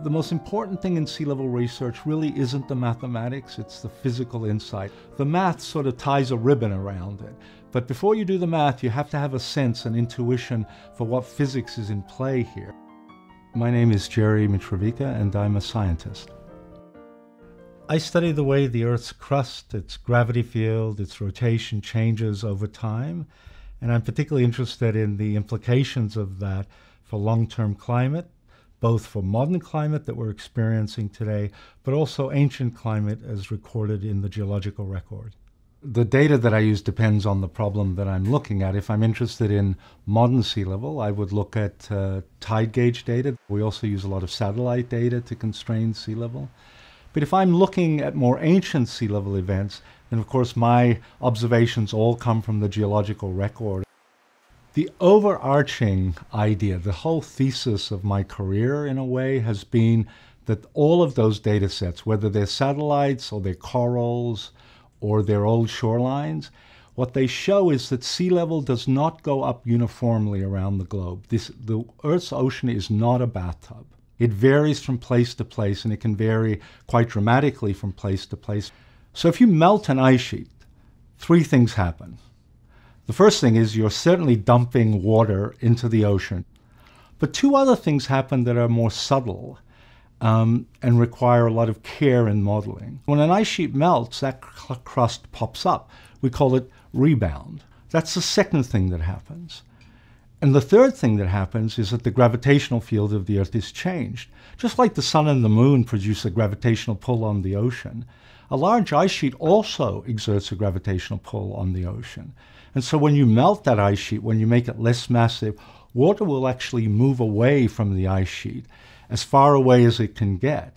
The most important thing in sea level research really isn't the mathematics, it's the physical insight. The math sort of ties a ribbon around it. But before you do the math, you have to have a sense an intuition for what physics is in play here. My name is Jerry Mitrovica, and I'm a scientist. I study the way the Earth's crust, its gravity field, its rotation changes over time, and I'm particularly interested in the implications of that for long term climate, both for modern climate that we're experiencing today, but also ancient climate as recorded in the geological record the data that I use depends on the problem that I'm looking at. If I'm interested in modern sea level, I would look at uh, tide gauge data. We also use a lot of satellite data to constrain sea level. But if I'm looking at more ancient sea level events, then of course my observations all come from the geological record. The overarching idea, the whole thesis of my career in a way has been that all of those data sets, whether they're satellites or they're corals, or they're old shorelines, what they show is that sea level does not go up uniformly around the globe. This, the Earth's ocean is not a bathtub. It varies from place to place, and it can vary quite dramatically from place to place. So if you melt an ice sheet, three things happen. The first thing is you're certainly dumping water into the ocean. But two other things happen that are more subtle um, and require a lot of care in modeling. When an ice sheet melts, that crust pops up. We call it rebound. That's the second thing that happens. And the third thing that happens is that the gravitational field of the Earth is changed. Just like the sun and the moon produce a gravitational pull on the ocean, a large ice sheet also exerts a gravitational pull on the ocean. And so when you melt that ice sheet, when you make it less massive, water will actually move away from the ice sheet as far away as it can get.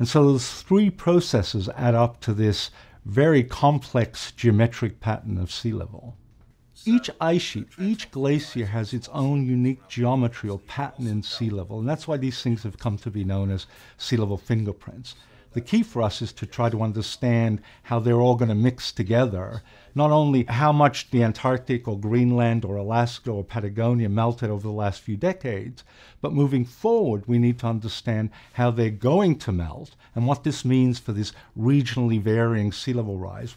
And so those three processes add up to this very complex geometric pattern of sea level. Each ice sheet, each glacier has its own unique geometry or pattern in sea level, and that's why these things have come to be known as sea level fingerprints. The key for us is to try to understand how they're all going to mix together. Not only how much the Antarctic or Greenland or Alaska or Patagonia melted over the last few decades, but moving forward, we need to understand how they're going to melt and what this means for this regionally varying sea level rise.